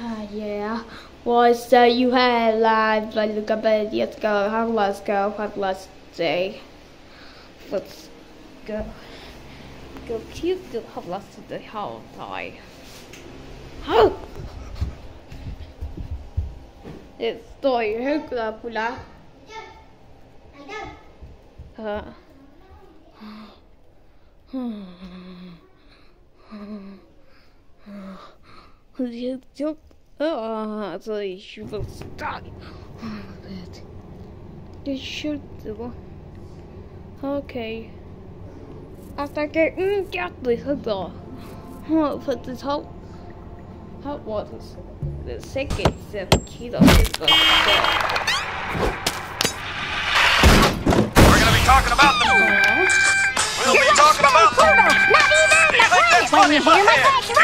Uh, yeah. Was uh, you had live like a couple of years ago? How let's go? How let's say? Let's go. Go to the how let's the how die. How? Det står ju högre på la. Uh. Jag, jag, alltså i tjuvstad. Det skjuter va? Okej. Jag tänker inte att det är bra. För att det har... How was the second set kilo is We're gonna be talking about the moon. We'll be talking about the moon. Not even Do you think that's funny,